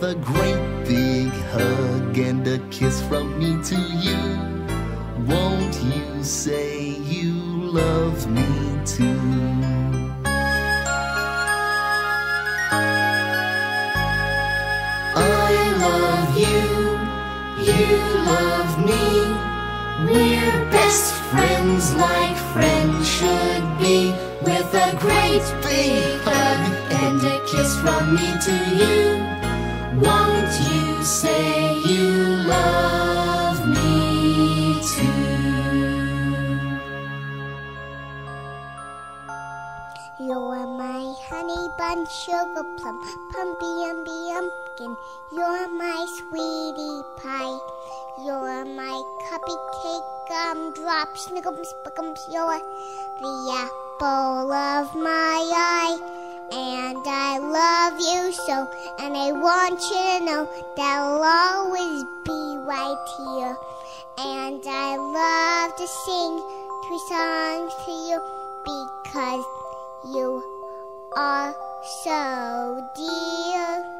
with a great big hug and a kiss from me to you. Won't you say you love me too? I love you, you love me. We're best friends like friends should be. With a great big hug and a kiss from me to you. Won't you say you love me too? You're my honey bun, sugar plum, pumpy umby umpkin. You're my sweetie pie. You're my cupcake gumdrop, snickums, spickums. You're the apple of my eye. And I love you so, and I want you to know that I'll always be right here. And I love to sing two songs to you because you are so dear.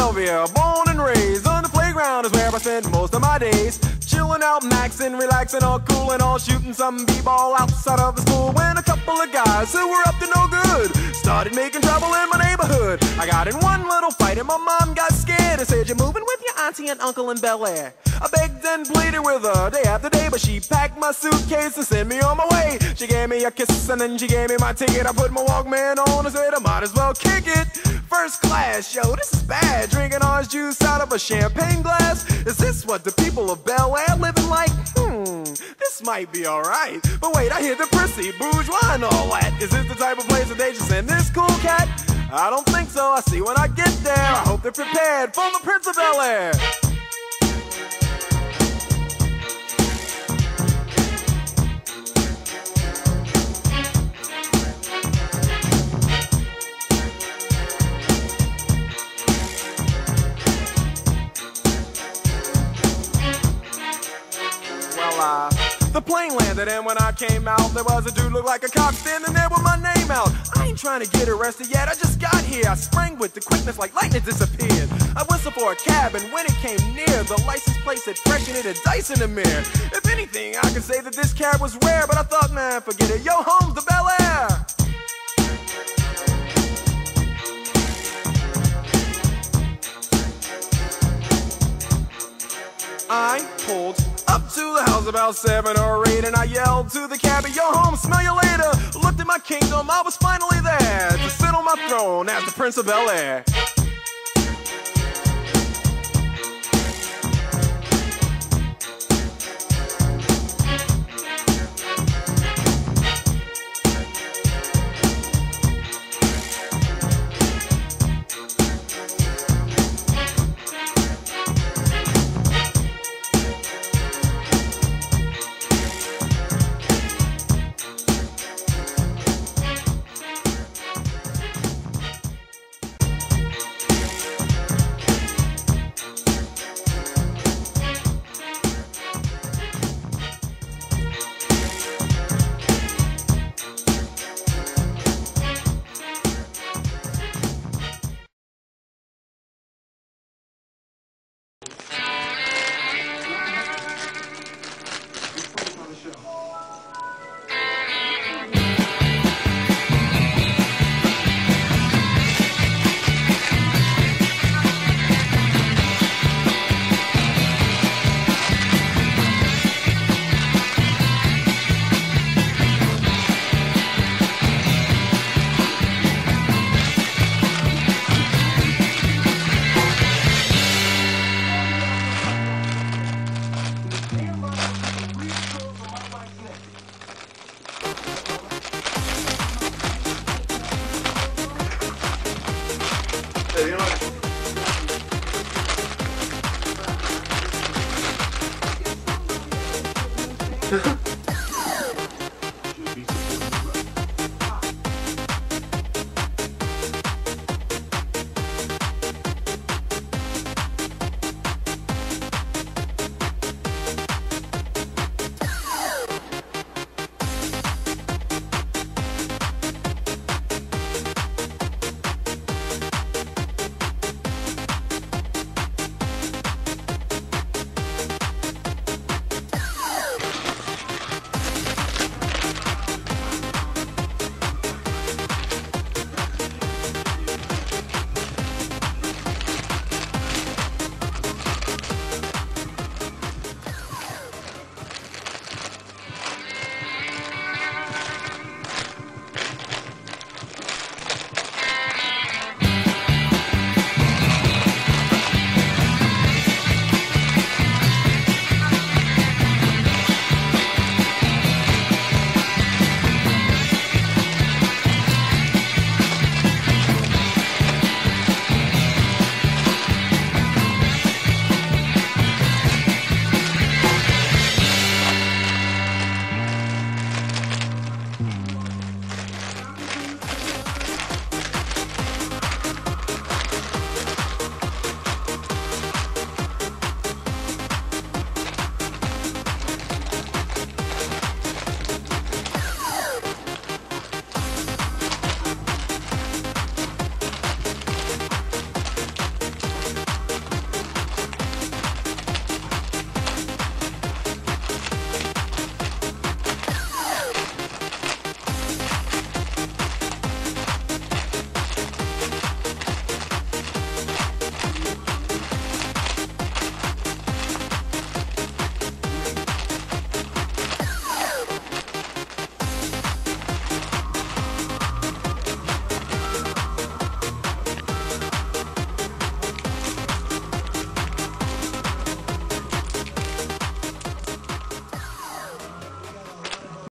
Philadelphia, born and raised on the playground is where I spent most of my days. Chilling out, maxing, relaxing, all cool and all shooting some b-ball outside of the school. When a couple of guys who were up to no good started making trouble in my neighborhood. I got in one little fight and my mom got scared and said, "You're moving with your auntie and uncle in Bel Air." I begged and pleaded with her day after day, but she packed my suitcase and sent me on my way. She gave me a kiss and then she gave me my ticket. I put my Walkman on and said I might as well kick it. First class, yo, this is bad. Drinking orange juice out of a champagne glass. Is this what the people of Bel Air living like? Hmm, this might be alright. But wait, I hear the prissy, bourgeois, and all that. Is this the type of place that they just send this cool cat? I don't think so. I see when I get there. I hope they're prepared for the Prince of Bel Air. The plane landed, and when I came out, there was a dude look like a cop standing there with my name out. I ain't trying to get arrested yet, I just got here. I sprang with the quickness like lightning disappeared. I whistled for a cab, and when it came near, the license plate said fresh and it had dice in the mirror. If anything, I could say that this cab was rare, but I thought, man, forget it. Yo, home's the Bel Air. I pulled up to the house about seven or eight, and I yelled to the cabbie, "Yo, home, smell you later." Looked at my kingdom, I was finally there to sit on my throne as the Prince of Bel Air.